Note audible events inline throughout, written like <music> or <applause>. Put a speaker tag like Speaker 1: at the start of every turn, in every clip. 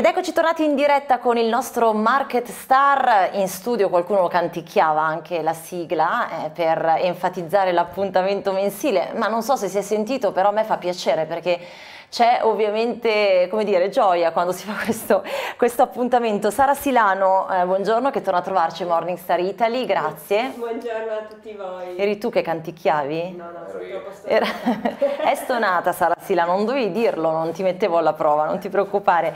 Speaker 1: Ed eccoci tornati in diretta con il nostro Market Star, in studio qualcuno canticchiava anche la sigla eh, per enfatizzare l'appuntamento mensile, ma non so se si è sentito, però a me fa piacere perché c'è ovviamente, come dire, gioia quando si fa questo, questo appuntamento. Sara Silano, eh, buongiorno, che torna a trovarci Morning Star Italy, grazie.
Speaker 2: Buongiorno a tutti voi.
Speaker 1: Eri tu che canticchiavi?
Speaker 2: No, no, sono troppo
Speaker 1: stonata. Era... <laughs> È stonata Sara Silano, non dovevi dirlo, non ti mettevo alla prova, non ti preoccupare.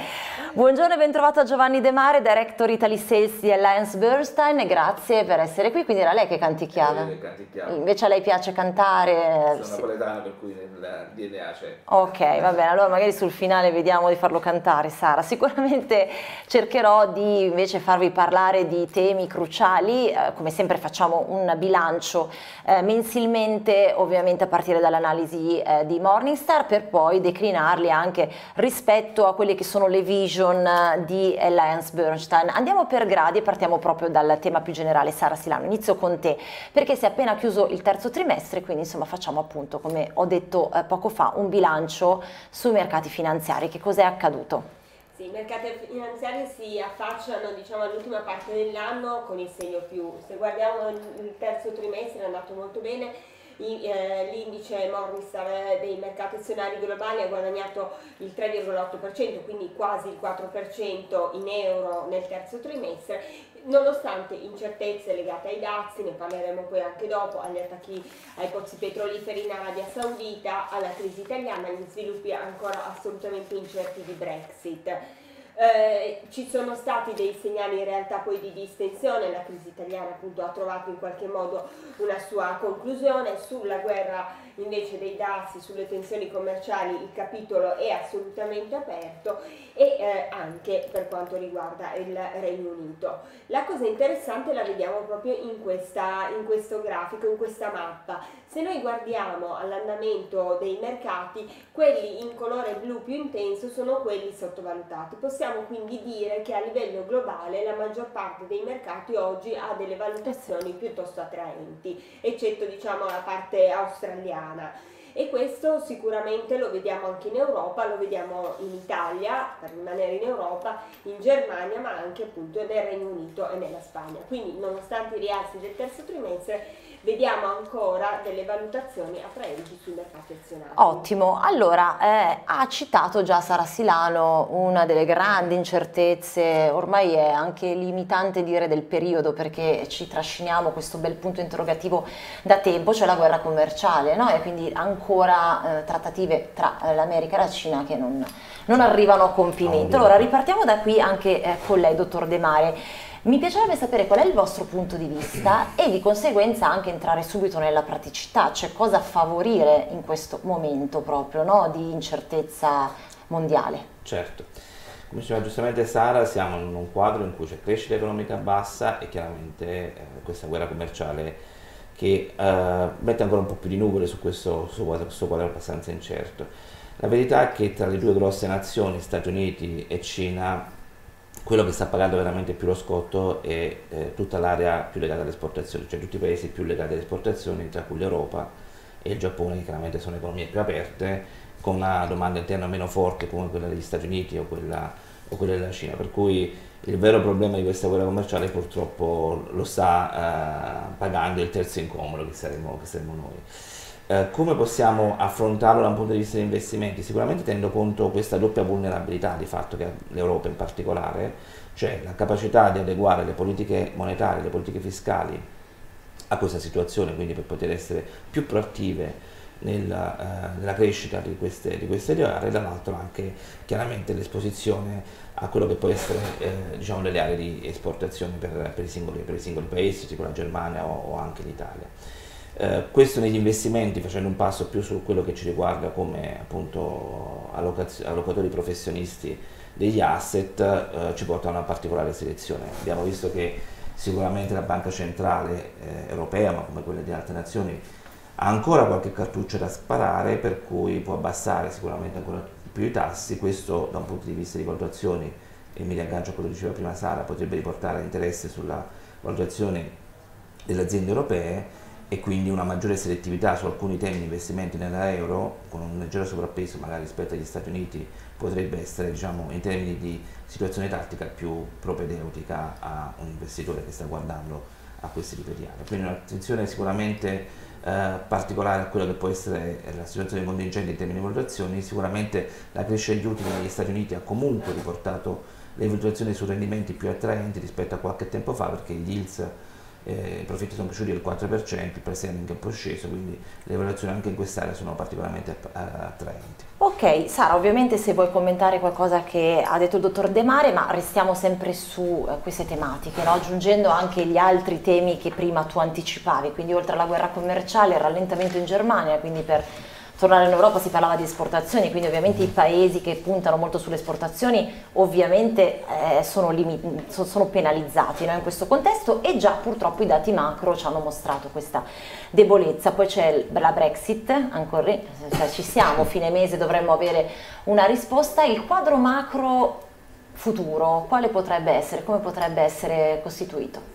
Speaker 1: Buongiorno e ben trovato a Giovanni De Mare, Director Italy Sales di Alliance Bernstein, grazie per essere qui, quindi era lei che canticchiava.
Speaker 3: Che canticchiava.
Speaker 1: Invece a lei piace cantare?
Speaker 3: Sono sì. napoletano per cui nel DNA c'è.
Speaker 1: Ok, va bene bene, allora magari sul finale vediamo di farlo cantare Sara. <laughs> Sicuramente cercherò di invece farvi parlare di temi cruciali, eh, come sempre facciamo un bilancio eh, mensilmente, ovviamente a partire dall'analisi eh, di Morningstar, per poi declinarli anche rispetto a quelle che sono le vision eh, di Alliance Bernstein. Andiamo per gradi e partiamo proprio dal tema più generale. Sara Silano, inizio con te, perché si è appena chiuso il terzo trimestre, quindi insomma facciamo appunto, come ho detto eh, poco fa, un bilancio sui mercati finanziari. Che cos'è accaduto?
Speaker 2: Sì, i mercati finanziari si affacciano diciamo, all'ultima parte dell'anno con il segno più. Se guardiamo il terzo trimestre è andato molto bene, eh, l'indice Morningstar dei mercati azionari globali ha guadagnato il 3,8%, quindi quasi il 4% in euro nel terzo trimestre nonostante incertezze legate ai dazi, ne parleremo poi anche dopo, agli attacchi ai pozzi petroliferi in Arabia Saudita, alla crisi italiana, agli sviluppi ancora assolutamente incerti di Brexit. Eh, ci sono stati dei segnali in realtà poi di distensione, la crisi italiana appunto ha trovato in qualche modo una sua conclusione, sulla guerra invece dei dazi, sulle tensioni commerciali il capitolo è assolutamente aperto e eh, anche per quanto riguarda il Regno Unito. La cosa interessante la vediamo proprio in, questa, in questo grafico, in questa mappa. Se noi guardiamo all'andamento dei mercati, quelli in colore blu più intenso sono quelli sottovalutati. Possiamo quindi dire che a livello globale la maggior parte dei mercati oggi ha delle valutazioni piuttosto attraenti, eccetto diciamo la parte australiana e questo sicuramente lo vediamo anche in Europa, lo vediamo in Italia, per rimanere in Europa, in Germania, ma anche appunto nel Regno Unito e nella Spagna. Quindi nonostante i rialzi del terzo trimestre vediamo ancora delle valutazioni attraenti sui mercati azionari.
Speaker 1: Ottimo, allora eh, ha citato già Sara Silano una delle grandi incertezze, ormai è anche limitante dire del periodo perché ci trasciniamo questo bel punto interrogativo da tempo, cioè la guerra commerciale no? e quindi ancora eh, trattative tra l'America e la Cina che non, non arrivano a compimento. Allora ripartiamo da qui anche eh, con lei, dottor De Mare. Mi piacerebbe sapere qual è il vostro punto di vista <clears throat> e di conseguenza anche entrare subito nella praticità, cioè cosa favorire in questo momento proprio no, di incertezza mondiale.
Speaker 3: Certo. Come diceva giustamente Sara, siamo in un quadro in cui c'è crescita economica bassa e chiaramente eh, questa guerra commerciale che eh, mette ancora un po' più di nuvole su questo, su questo quadro abbastanza incerto. La verità è che tra le due grosse nazioni, Stati Uniti e Cina, quello che sta pagando veramente più lo scotto è eh, tutta l'area più legata alle esportazioni, cioè tutti i paesi più legati alle esportazioni, tra cui l'Europa e il Giappone, che chiaramente sono economie più aperte, con una domanda interna meno forte come quella degli Stati Uniti o quella, o quella della Cina. Per cui il vero problema di questa guerra commerciale purtroppo lo sta eh, pagando il terzo incomodo che saremo, che saremo noi. Eh, come possiamo affrontarlo da un punto di vista degli investimenti? Sicuramente tenendo conto questa doppia vulnerabilità di fatto che ha l'Europa in particolare, cioè la capacità di adeguare le politiche monetarie, le politiche fiscali a questa situazione, quindi per poter essere più proattive nella, uh, nella crescita di queste, di queste aree, e dall'altro anche chiaramente l'esposizione a quello che può essere eh, diciamo, delle aree di esportazione per, per, i singoli, per, i singoli, paesi, tipo la Germania o, o anche l'Italia. Eh, questo negli investimenti, facendo un passo più su quello che ci riguarda come appunto allocatori professionisti degli asset, eh, ci porta a una particolare selezione. Abbiamo visto che sicuramente la Banca Centrale eh, Europea, ma come quelle di altre nazioni, ha ancora qualche cartuccio da sparare, per cui può abbassare sicuramente ancora più i tassi, questo da un punto di vista di valutazioni, e mi riaggancio a quello che diceva prima Sara, potrebbe riportare interesse sulla valutazione delle aziende europee e quindi una maggiore selettività su alcuni temi di investimenti nella euro, con un leggero sovrappeso magari rispetto agli Stati Uniti, potrebbe essere diciamo, in termini di situazione tattica più propedeutica a un investitore che sta guardando a questi tipi di aree. Quindi un'attenzione sicuramente eh, particolare a quella che può essere la situazione contingente in termini di valutazioni, sicuramente la crescita degli utili negli Stati Uniti ha comunque riportato le valutazioni su rendimenti più attraenti rispetto a qualche tempo fa perché i yields eh, i profitti sono cresciuti del 4%, il price earning è un po' sceso, quindi le valutazioni anche in quest'area sono particolarmente attraenti.
Speaker 1: Ok, Sara, ovviamente se vuoi commentare qualcosa che ha detto il dottor De Mare, ma restiamo sempre su eh, queste tematiche, no? aggiungendo anche gli altri temi che prima tu anticipavi, quindi oltre alla guerra commerciale, il rallentamento in Germania, quindi per tornare in Europa si parlava di esportazioni, quindi ovviamente i paesi che puntano molto sulle esportazioni ovviamente eh, sono, limit- sono, penalizzati no, in questo contesto e già purtroppo i dati macro ci hanno mostrato questa debolezza. Poi c'è la Brexit, ancora cioè ci siamo, fine mese dovremmo avere una risposta. Il quadro macro futuro, quale potrebbe essere, come potrebbe essere costituito?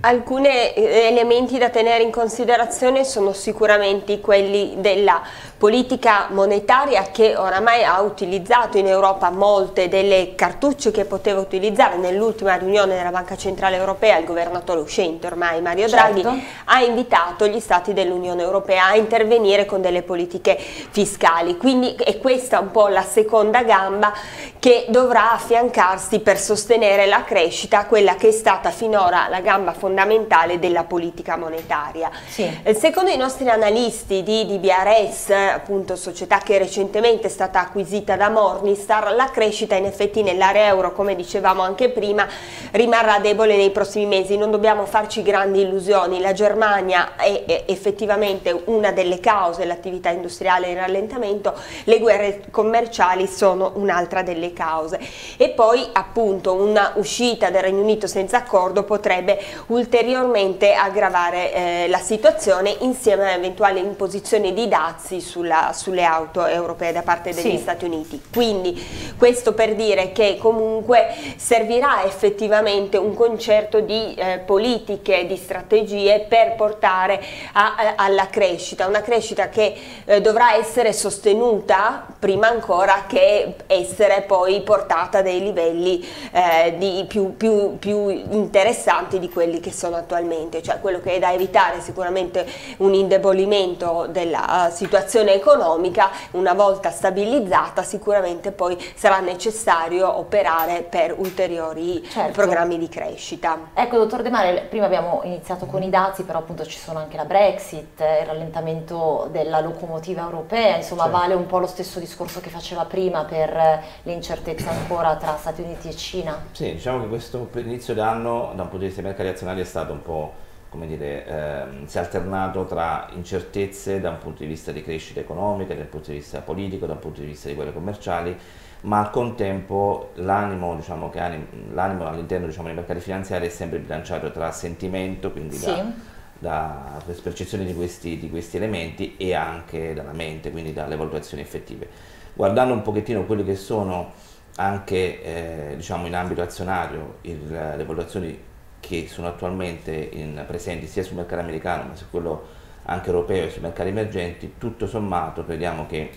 Speaker 2: Alcuni eh, elementi da tenere in considerazione sono sicuramente quelli della politica monetaria che oramai ha utilizzato in Europa molte delle cartucce che poteva utilizzare nell'ultima riunione della Banca Centrale Europea, il governatore uscente ormai Mario Draghi certo. ha invitato gli stati dell'Unione Europea a intervenire con delle politiche fiscali, quindi è questa un po' la seconda gamba che dovrà affiancarsi per sostenere la crescita, quella che è stata finora la gamba fondamentale fondamentale della politica monetaria. Sì. Eh, secondo i nostri analisti di DBRS, appunto società che recentemente è stata acquisita da Morningstar, la crescita in effetti nell'area euro, come dicevamo anche prima, rimarrà debole nei prossimi mesi, non dobbiamo farci grandi illusioni, la Germania è effettivamente una delle cause, l'attività industriale in rallentamento, le guerre commerciali sono un'altra delle cause e poi appunto una uscita del Regno Unito senza accordo potrebbe ulteriormente aggravare eh, la situazione insieme a eventuali imposizioni di dazi sulla, sulle auto europee da parte degli sì. Stati Uniti. Quindi questo per dire che comunque servirà effettivamente un concerto di eh, politiche, di strategie per portare a, a, alla crescita, una crescita che eh, dovrà essere sostenuta prima ancora che essere poi portata a dei livelli eh, di più, più, più interessanti di quelli che che sono attualmente, cioè quello che è da evitare sicuramente un indebolimento della uh, situazione economica, una volta stabilizzata sicuramente poi sarà necessario operare per ulteriori certo. programmi di crescita.
Speaker 1: Ecco dottor De Mare, prima abbiamo iniziato con i dazi, però appunto ci sono anche la Brexit, il rallentamento della locomotiva europea, insomma certo. vale un po' lo stesso discorso che faceva prima per le incertezze ancora tra Stati Uniti e Cina?
Speaker 3: Sì, diciamo che questo inizio d'anno da un punto di vista mercati azionari è stato un po' come dire, ehm, si è alternato tra incertezze da un punto di vista di crescita economica, dal punto di vista politico, dal punto di vista di quelle commerciali, ma al contempo l'animo, diciamo, all'interno diciamo, dei mercati finanziari è sempre bilanciato tra sentimento, quindi sì. da, da percezione di questi, di questi elementi e anche dalla mente, quindi dalle valutazioni effettive. Guardando un pochettino quelli che sono anche eh, diciamo in ambito azionario il, le valutazioni che sono attualmente in, presenti sia sul mercato americano ma su quello anche europeo e sui mercati emergenti, tutto sommato crediamo che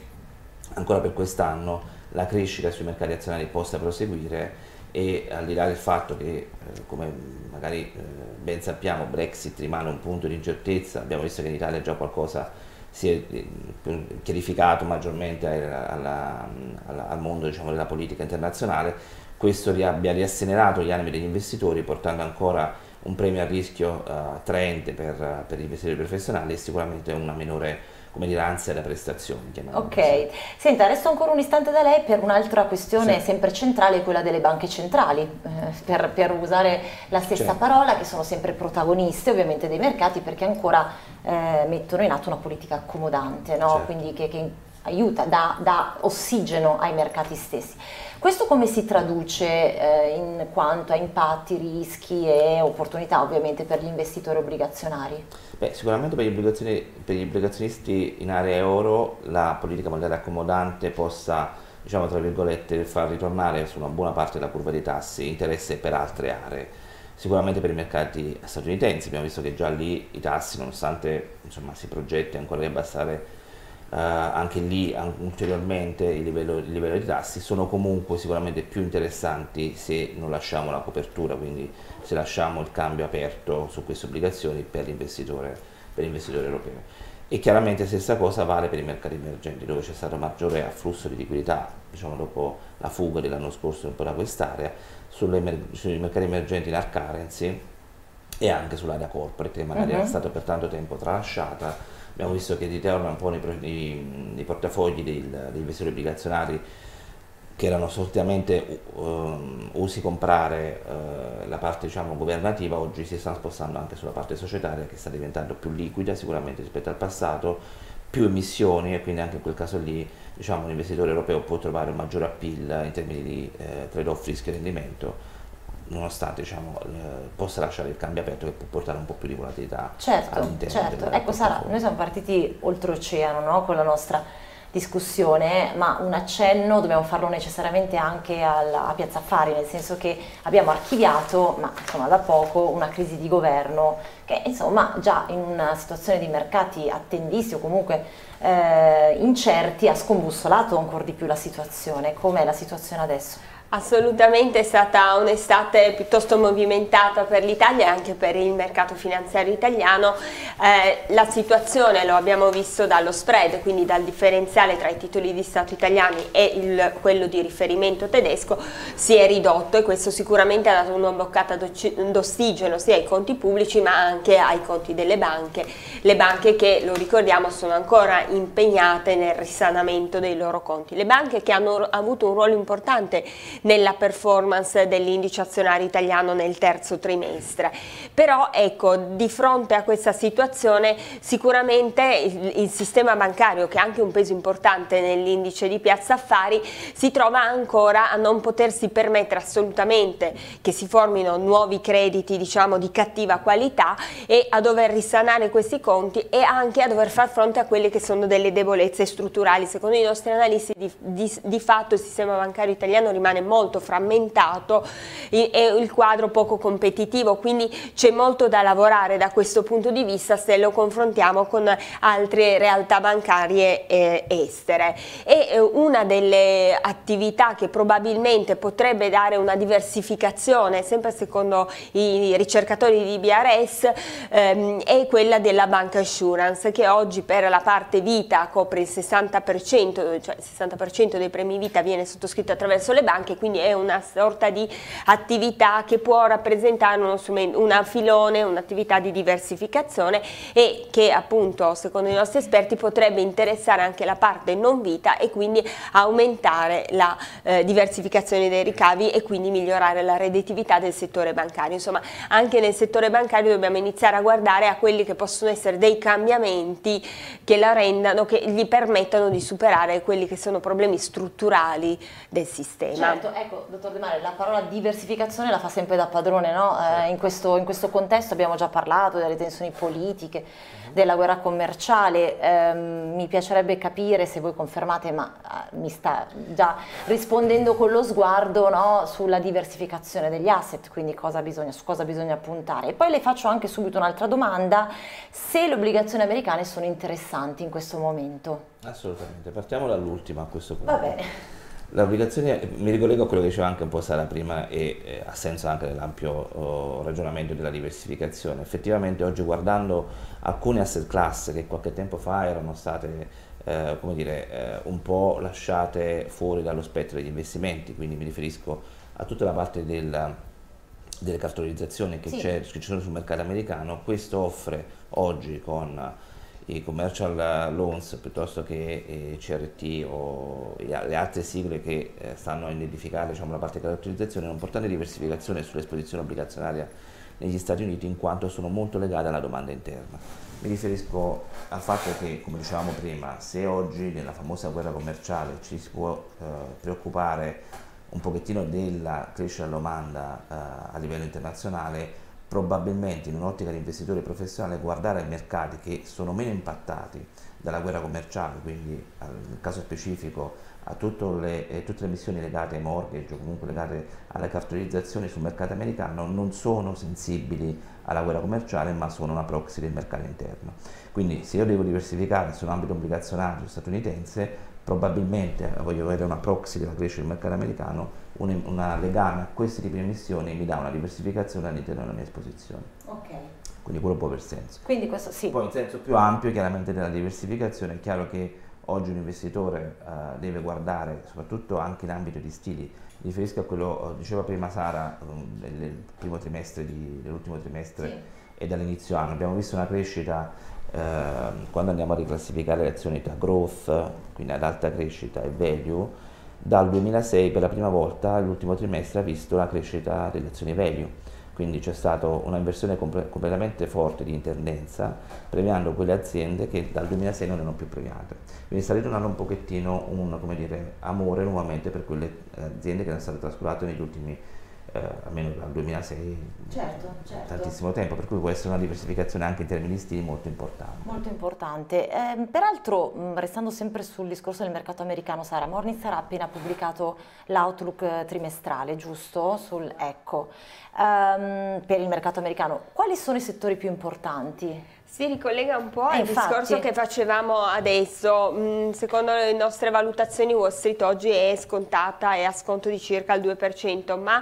Speaker 3: ancora per quest'anno la crescita sui mercati azionari possa proseguire e al di là del fatto che eh, come magari eh, ben sappiamo Brexit rimane un punto di incertezza, abbiamo visto che in Italia già qualcosa si è eh, chiarificato maggiormente alla, alla, al mondo diciamo, della politica internazionale, questo abbia riassenerato gli animi degli investitori portando ancora un premio a rischio uh, attraente per, per, gli investitori professionali e sicuramente una minore come dire, ansia da prestazioni.
Speaker 1: Ok, così. senta, resto ancora un istante da lei per un'altra questione sì. sempre centrale, quella delle banche centrali, eh, per, per, usare la stessa certo. parola, che sono sempre protagoniste ovviamente dei mercati perché ancora eh, mettono in atto una politica accomodante, no? certo. quindi che, che aiuta, dà, dà ossigeno ai mercati stessi. Questo come si traduce eh, in quanto a impatti, rischi e opportunità ovviamente per gli investitori obbligazionari?
Speaker 3: Beh, sicuramente per gli, per gli, obbligazionisti in area euro la politica monetaria accomodante possa diciamo, tra virgolette, far ritornare su una buona parte della curva dei tassi interesse per altre aree sicuramente per i mercati statunitensi, abbiamo visto che già lì i tassi, nonostante insomma, si progetti ancora di abbassare Uh, anche lì ulteriormente il livello, il livello, di tassi sono comunque sicuramente più interessanti se non lasciamo la copertura, quindi se lasciamo il cambio aperto su queste obbligazioni per l'investitore, per l'investitore europeo. E chiaramente stessa cosa vale per i mercati emergenti, dove c'è stato maggiore afflusso di liquidità, diciamo dopo la fuga dell'anno scorso un po' da quest'area, sui mercati emergenti in hard currency e anche sull'area corporate, che magari uh -huh. era mhm. stata per tanto tempo tralasciata abbiamo visto che ritorna un po' nei, nei portafogli degli investitori obbligazionari che erano solitamente uh, usi comprare uh, la parte diciamo, governativa, oggi si stanno spostando anche sulla parte societaria che sta diventando più liquida sicuramente rispetto al passato, più emissioni e quindi anche in quel caso lì diciamo, l'investitore europeo può trovare un maggiore appeal in termini di eh, trade-off rischio e rendimento nonostante diciamo, eh, possa lasciare il cambio aperto che può portare un po' più di volatilità
Speaker 1: certo, all'interno certo. ecco Sara, noi siamo partiti oltreoceano no? con la nostra discussione, ma un accenno dobbiamo farlo necessariamente anche alla, a Piazza Affari, nel senso che abbiamo archiviato, ma insomma da poco, una crisi di governo che insomma già in una situazione di mercati attendissimi o comunque eh, incerti ha scombussolato ancora di più la situazione. Com'è la situazione adesso?
Speaker 2: Assolutamente è stata un'estate piuttosto movimentata per l'Italia e anche per il mercato finanziario italiano. Eh, la situazione lo abbiamo visto dallo spread, quindi dal differenziale tra i titoli di Stato italiani e il, quello di riferimento tedesco, si è ridotto e questo sicuramente ha dato una boccata d'ossigeno sia ai conti pubblici ma anche ai conti delle banche. Le banche che, lo ricordiamo, sono ancora impegnate nel risanamento dei loro conti. Le banche che hanno avuto un ruolo importante nella performance dell'indice azionario italiano nel terzo trimestre. Però ecco, di fronte a questa situazione sicuramente il, il sistema bancario, che ha anche un peso importante nell'indice di Piazza Affari, si trova ancora a non potersi permettere assolutamente che si formino nuovi crediti diciamo di cattiva qualità e a dover risanare questi conti e anche a dover far fronte a quelle che sono delle debolezze strutturali. Secondo i nostri analisti di, di, di fatto il sistema bancario italiano rimane molto frammentato e il quadro poco competitivo, quindi c'è molto da lavorare da questo punto di vista se lo confrontiamo con altre realtà bancarie eh, estere. E eh, una delle attività che probabilmente potrebbe dare una diversificazione, sempre secondo i ricercatori di BRS, ehm, è quella della bank assurance che oggi per la parte vita copre il 60%, cioè il 60% dei premi vita viene sottoscritto attraverso le banche quindi è una sorta di attività che può rappresentare uno una filone, un'attività di diversificazione e che appunto secondo i nostri esperti potrebbe interessare anche la parte non vita e quindi aumentare la eh, diversificazione dei ricavi e quindi migliorare la redditività del settore bancario. Insomma anche nel settore bancario dobbiamo iniziare a guardare a quelli che possono essere dei cambiamenti che la rendano, che gli permettano di superare quelli che sono problemi strutturali del sistema.
Speaker 1: Certo, ecco, dottor De Mare, la parola diversificazione la fa sempre da padrone, no? eh, in, questo, in, questo, contesto abbiamo già parlato delle tensioni politiche, della guerra commerciale, eh, mi piacerebbe capire se voi confermate, ma eh, mi sta già rispondendo con lo sguardo no? sulla diversificazione degli asset, quindi cosa bisogna, su cosa bisogna puntare. E poi le faccio anche subito un'altra domanda, se le obbligazioni americane sono interessanti in questo momento.
Speaker 3: Assolutamente, partiamo dall'ultima a questo punto.
Speaker 1: Va bene.
Speaker 3: L'obbligazione, mi ricollego a quello che diceva anche un po' Sara prima e eh, ha senso anche nell'ampio oh, ragionamento della diversificazione. Effettivamente oggi guardando alcune asset class che qualche tempo fa erano state eh, come dire, eh, un po' lasciate fuori dallo spettro degli investimenti, quindi mi riferisco a tutta la parte del, delle cartolarizzazioni che, sì. che ci sono sul mercato americano, questo offre oggi con i commercial loans piuttosto che eh, CRT o le altre sigle che eh, stanno a identificare diciamo, la parte caratterizzazione, un'importante diversificazione sull'esposizione obbligazionaria negli Stati Uniti in quanto sono molto legate alla domanda interna. Mi riferisco al fatto che, come dicevamo prima, se oggi nella famosa guerra commerciale ci si può eh, preoccupare un pochettino della crescita della domanda eh, a livello internazionale, probabilmente in un'ottica di investitore professionale guardare ai mercati che sono meno impattati dalla guerra commerciale, quindi nel caso specifico a le, eh, tutte le missioni legate ai mortgage o comunque legate alle cartolarizzazioni sul mercato americano non sono sensibili alla guerra commerciale ma sono una proxy del mercato interno. Quindi se io devo diversificare sull'ambito obbligazionario statunitense probabilmente voglio avere una proxy della crescita del mercato americano, un, una legame a questi tipi di emissioni mi dà una diversificazione all'interno della mia esposizione.
Speaker 1: Ok.
Speaker 3: Quindi quello può aver senso.
Speaker 1: Quindi questo sì.
Speaker 3: Poi in senso più ampio chiaramente della diversificazione è chiaro che oggi un investitore uh, deve guardare soprattutto anche in ambito di stili, mi riferisco a quello, uh, diceva prima Sara, um, del, primo trimestre dell'ultimo trimestre sì. e dall'inizio anno, abbiamo visto una crescita quando andiamo a riclassificare le azioni tra growth, quindi ad alta crescita e value, dal 2006 per la prima volta l'ultimo trimestre ha visto la crescita delle azioni value quindi c'è stata una inversione comp- completamente forte di tendenza, premiando quelle aziende che dal 2006 non erano più premiate. Quindi sta ritornando un pochettino un dire, amore nuovamente per quelle eh, aziende che erano state trascurate negli ultimi eh, almeno dal 2006,
Speaker 1: certo, certo.
Speaker 3: tantissimo tempo, per cui può essere una diversificazione anche in termini di stili molto importante.
Speaker 1: Molto importante. Eh, peraltro, restando sempre sul discorso del mercato americano, Sara, Morningstar ha appena pubblicato l'outlook eh, trimestrale, giusto? Sul Ecco, um, per il mercato americano. Quali sono i settori più importanti?
Speaker 2: Si ricollega un po' eh, al infatti. discorso che facevamo adesso. Mm, secondo le nostre valutazioni Wall Street oggi è scontata e a sconto di circa il 2%, ma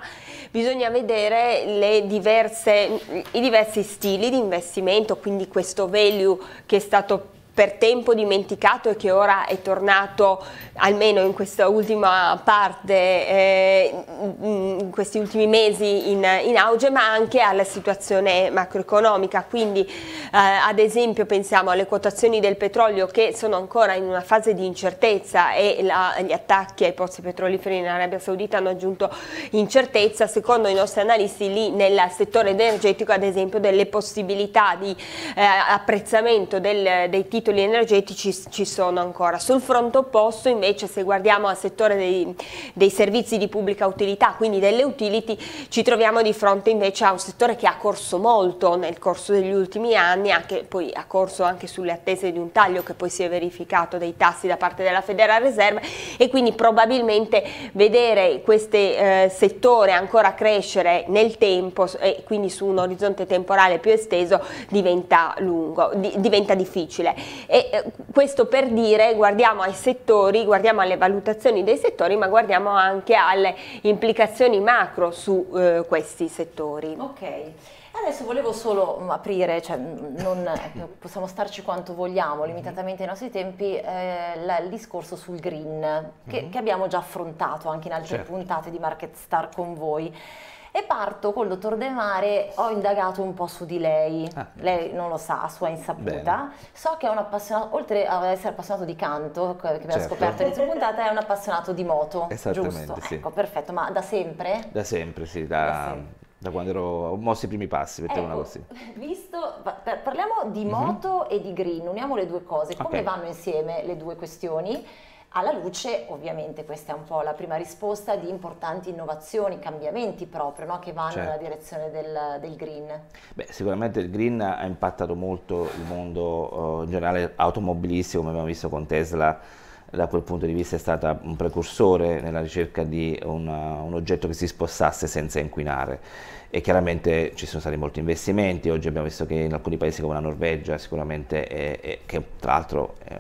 Speaker 2: bisogna vedere diverse, i diversi stili di investimento, quindi questo value che è stato per tempo dimenticato e che ora è tornato almeno in questa ultima parte, eh, in questi ultimi mesi in, in, auge, ma anche alla situazione macroeconomica. Quindi eh, ad esempio pensiamo alle quotazioni del petrolio che sono ancora in una fase di incertezza e la, gli attacchi ai pozzi petroliferi in Arabia Saudita hanno aggiunto incertezza. Secondo i nostri analisti lì nel settore energetico ad esempio delle possibilità di eh, apprezzamento del, dei titoli titoli energetici ci sono ancora. Sul fronte opposto invece se guardiamo al settore dei, dei, servizi di pubblica utilità, quindi delle utility, ci troviamo di fronte invece a un settore che ha corso molto nel corso degli ultimi anni, anche, poi ha corso anche sulle attese di un taglio che poi si è verificato dei tassi da parte della Federal Reserve e quindi probabilmente vedere questo eh, settore ancora crescere nel tempo e quindi su un orizzonte temporale più esteso diventa lungo, di, diventa difficile. E eh, questo per dire, guardiamo ai settori, guardiamo alle valutazioni dei settori, ma guardiamo anche alle implicazioni macro su eh, questi settori.
Speaker 1: Ok. Adesso volevo solo mm, aprire, cioè mm, non, eh, possiamo starci quanto vogliamo, limitatamente ai nostri tempi, eh, la, il discorso sul green, che, mm-hmm. che, abbiamo già affrontato anche in altre certo. puntate di Market Star con voi. E parto col dottor De Mare, ho indagato un po' su di lei, ah. lei non lo sa, a sua insaputa. Bene. So che è un appassionato, oltre ad essere appassionato di canto, che abbiamo certo. scoperto all'inizio puntata, è un appassionato di moto,
Speaker 3: Esattamente,
Speaker 1: giusto?
Speaker 3: Sì.
Speaker 1: Ecco, perfetto, ma da sempre?
Speaker 3: Da sempre, sì, da, da, sempre. da quando ero, ho mosso i primi passi, mettiamola ecco, così.
Speaker 1: Visto, parliamo di mhm. moto mm-hmm. e di green, uniamo le due cose, come okay. vanno insieme le due questioni? Alla luce, ovviamente questa è un po' la prima risposta, di importanti innovazioni, cambiamenti proprio, no? che vanno certo. nella direzione del, del, green.
Speaker 3: Beh, sicuramente il green ha impattato molto il mondo uh, in generale automobilistico, come abbiamo visto con Tesla, da quel punto di vista è stata un precursore nella ricerca di una, un oggetto che si spostasse senza inquinare e chiaramente ci sono stati molti investimenti, oggi abbiamo visto che in alcuni paesi come la Norvegia sicuramente, è, è, che tra l'altro è,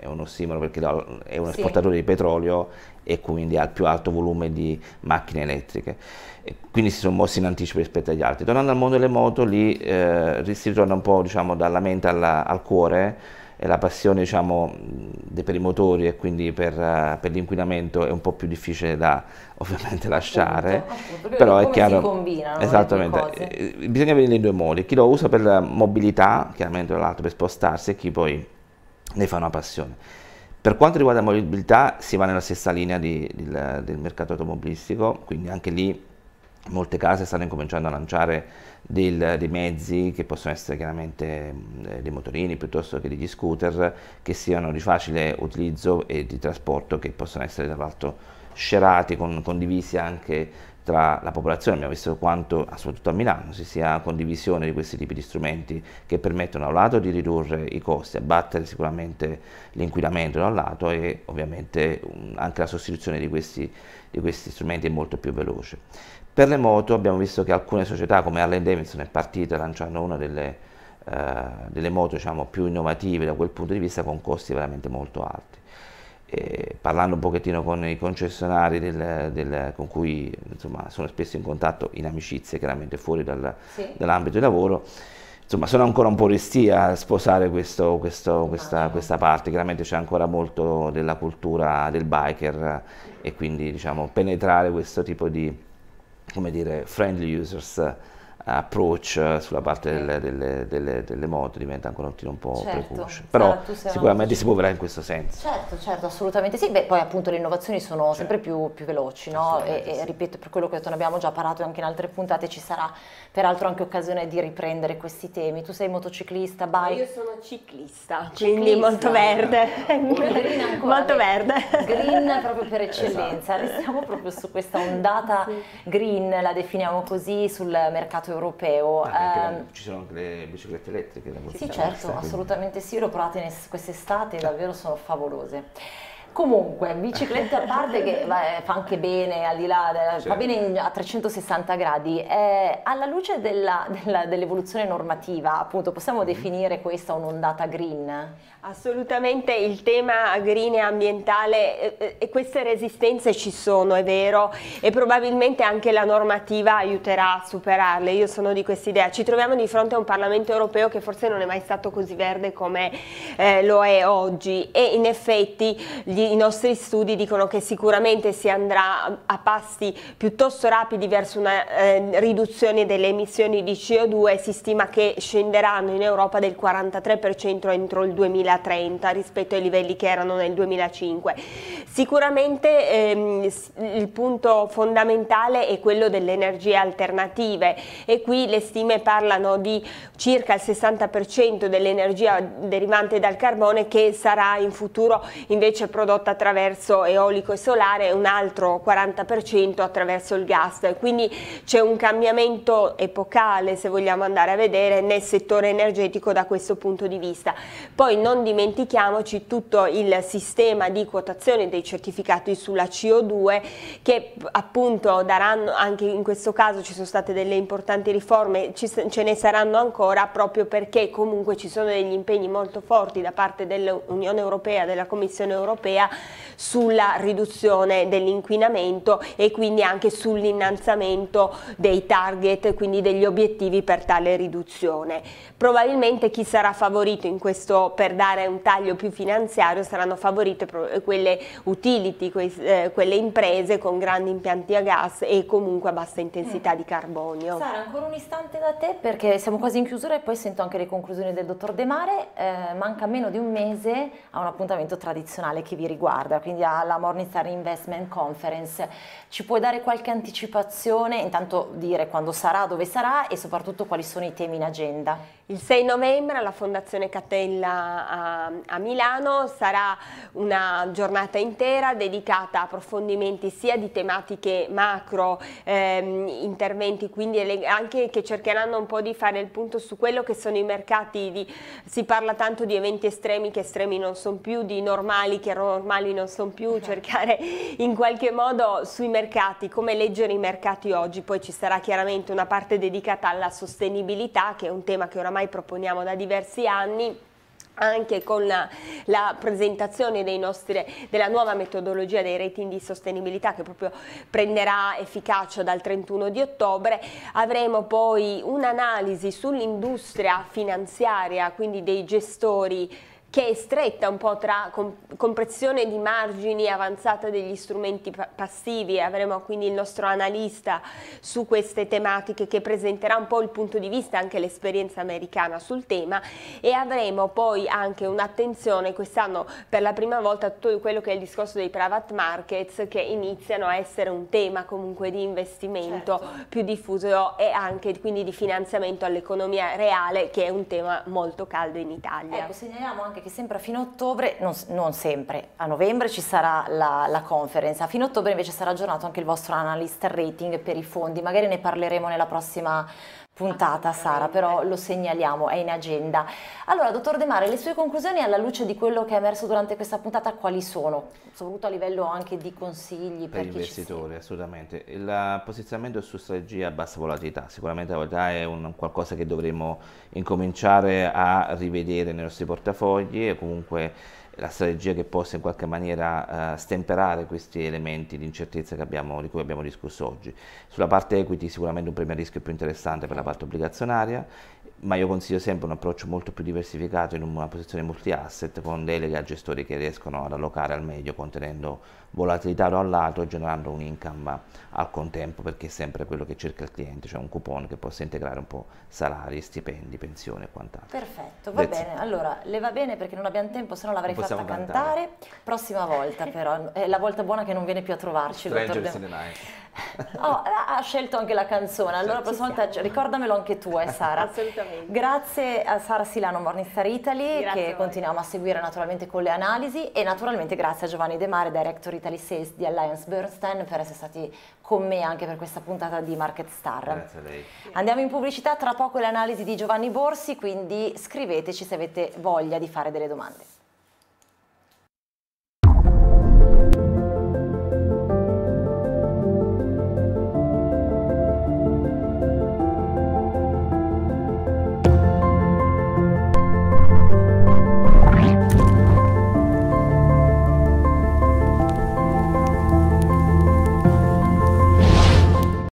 Speaker 3: è un ossimoro perché è un esportatore sì. di petrolio e quindi ha il più alto volume di macchine elettriche. E quindi si sono mossi in anticipo rispetto agli altri. Tornando al mondo delle moto, lì eh, si ritorna un po' diciamo, dalla mente alla, al cuore e la passione diciamo, per i motori e quindi per, uh, per, l'inquinamento è un po' più difficile da <laughs> ovviamente lasciare,
Speaker 1: appunto, appunto, però è chiaro, si combinano
Speaker 3: esattamente, eh, bisogna vedere in due modi, chi lo usa per la mobilità, chiaramente l'altro per spostarsi e chi poi ne fa una passione. Per quanto riguarda la mobilità si va nella stessa linea di, di, del mercato automobilistico, quindi anche lì molte case stanno incominciando a lanciare del, dei mezzi che possono essere chiaramente dei motorini piuttosto che degli scooter che siano di facile utilizzo e di trasporto che possono essere tra l'altro scerati, con, condivisi anche tra la popolazione, abbiamo visto quanto, soprattutto a Milano, si sia condivisione di questi tipi di strumenti che permettono da un lato di ridurre i costi, abbattere sicuramente l'inquinamento da un lato e ovviamente anche la sostituzione di questi, di questi strumenti è molto più veloce. Per le moto abbiamo visto che alcune società come Harley Davidson è partita lanciando una delle, uh, delle moto diciamo, più innovative da quel punto di vista con costi veramente molto alti. Eh, parlando un pochettino con i concessionari del, del, con cui insomma, sono spesso in contatto in amicizia, chiaramente fuori dal, sì. dall'ambito di lavoro, insomma sono ancora un po' resti a sposare questo, questo, questa, questa, parte, chiaramente c'è ancora molto della cultura del biker e quindi diciamo, penetrare questo tipo di come dire, friendly users approach eh, sulla parte delle, delle, delle, delle, moto diventa ancora un tiro un po' certo, precoce. Però sicuramente si muoverà in questo senso.
Speaker 1: Certo certo assolutamente sì. Beh poi appunto le innovazioni sono certo. sempre più, più veloci no? e, e, ripeto per quello che ne abbiamo già parlato anche in altre puntate ci sarà peraltro anche occasione di riprendere questi temi. Tu sei motociclista bike?
Speaker 2: io sono ciclista, ciclista. quindi molto verde. Molto <laughs> verde.
Speaker 1: Green proprio per eccellenza. Esatto. restiamo proprio su questa ondata sì. green la definiamo così sul mercato europeo.
Speaker 3: Eh, ci sono anche le biciclette elettriche.
Speaker 1: Sì, certo, assolutamente sì, l'ho provate quest'estate e davvero sono favolose. Comunque, bicicletta a parte che <laughs> beh, fa anche bene, al di là, sì. va bene a 360 gradi, eh, alla luce della, della, dell'evoluzione normativa, appunto, possiamo mm-hmm. definire questa un'ondata green?
Speaker 2: Assolutamente il tema green e ambientale eh, eh, e queste resistenze ci sono, è vero, e probabilmente anche la normativa aiuterà a superarle, io sono di questa idea. Ci troviamo di fronte a un Parlamento europeo che forse non è mai stato così verde come eh, lo è oggi e in effetti gli, i nostri studi dicono che sicuramente si andrà a passi piuttosto rapidi verso una eh, riduzione delle emissioni di CO2 e si stima che scenderanno in Europa del 43% entro il 2030. 2030 rispetto ai livelli che erano nel 2005. Sicuramente ehm, il punto fondamentale è quello delle energie alternative e qui le stime parlano di circa il 60% dell'energia derivante dal carbone che sarà in futuro invece prodotta attraverso eolico e solare e un altro 40% attraverso il gas. Quindi c'è un cambiamento epocale se vogliamo andare a vedere nel settore energetico da questo punto di vista. Poi non dimentichiamoci tutto il sistema di quotazione dei certificati sulla CO2 che appunto daranno, anche in questo caso ci sono state delle importanti riforme, ce ne saranno ancora proprio perché comunque ci sono degli impegni molto forti da parte dell'Unione Europea, della Commissione Europea sulla riduzione dell'inquinamento e quindi anche sull'innalzamento dei target, quindi degli obiettivi per tale riduzione. Probabilmente chi sarà favorito in questo per dare dare un taglio più finanziario saranno favorite quelle utility, eh, quelle imprese con grandi impianti a gas e comunque a bassa intensità mm. di carbonio.
Speaker 1: Sara, ancora un istante da te perché siamo quasi in chiusura e poi sento anche le conclusioni del dottor De Mare. Eh, manca meno di un mese a un appuntamento tradizionale che vi riguarda, quindi alla Morningstar Investment Conference. Ci puoi dare qualche anticipazione, intanto dire quando sarà, dove sarà e soprattutto quali sono i temi in agenda?
Speaker 2: Il 6 novembre alla Fondazione Catella a, a, Milano sarà una giornata intera dedicata a approfondimenti sia di tematiche macro, ehm, interventi quindi anche che cercheranno un po' di fare il punto su quello che sono i mercati, di, si parla tanto di eventi estremi che estremi non sono più, di normali che normali non sono più, cercare in qualche modo sui mercati, come leggere i mercati oggi, poi ci sarà chiaramente una parte dedicata alla sostenibilità che è un tema che oramai ormai proponiamo da diversi anni anche con la, la presentazione nostri, della nuova metodologia dei rating di sostenibilità che proprio prenderà efficacia dal 31 di ottobre, avremo poi un'analisi sull'industria finanziaria, quindi dei gestori che è stretta un po' tra compressione di margini avanzata degli strumenti passivi. Avremo quindi il nostro analista su queste tematiche che presenterà un po' il punto di vista, anche l'esperienza americana sul tema e avremo poi anche un'attenzione quest'anno per la prima volta a tutto quello che è il discorso dei private markets che iniziano a essere un tema comunque di investimento certo. più diffuso e anche quindi di finanziamento all'economia reale che è un tema molto caldo in Italia.
Speaker 1: Ecco, segnaliamo anche che sempre a fine ottobre, non, non sempre, a novembre ci sarà la, la, conference, a fine ottobre invece sarà aggiornato anche il vostro analyst rating per i fondi, magari ne parleremo nella prossima puntata Sara, però lo segnaliamo, è in agenda. Allora, dottor De Mare, le sue conclusioni alla luce di quello che è emerso durante questa puntata quali sono? Soprattutto a livello anche di consigli
Speaker 3: per, per gli investitori, assolutamente. Il posizionamento su strategia a bassa volatilità, sicuramente la volatilità è un qualcosa che dovremo incominciare a rivedere nei nostri portafogli e comunque la strategia che possa in qualche maniera uh, stemperare questi elementi di incertezza abbiamo, di cui abbiamo discusso oggi. Sulla parte equity sicuramente un premio a rischio più interessante per la parte obbligazionaria ma io consiglio sempre un approccio molto più diversificato in una posizione multi-asset con deleghe a gestori che riescono ad allocare al meglio contenendo volatilità da un lato e generando un income al contempo perché è sempre quello che cerca il cliente, cioè un coupon che possa integrare un po' salari, stipendi, pensioni e quant'altro.
Speaker 1: Perfetto, va That's bene. Allora, le va bene perché non abbiamo tempo, se no l'avrei fatta cantare. cantare. Prossima volta però, è la volta buona che non viene più a trovarci.
Speaker 3: Strangers in the night.
Speaker 1: Oh, ha scelto anche la canzone, allora la prossima volta ricordamelo anche tu, eh, Sara.
Speaker 2: Assolutamente.
Speaker 1: Grazie a Sara Silano, Morningstar Italy, grazie che a continuiamo a seguire naturalmente con le analisi e naturalmente grazie a Giovanni De Mare, Director Italy Sales di Alliance Bernstein, per essere stati con me anche per questa puntata di Market Star.
Speaker 3: Grazie a lei.
Speaker 1: Andiamo in pubblicità, tra poco le analisi di Giovanni Borsi, quindi scriveteci se avete voglia di fare delle domande.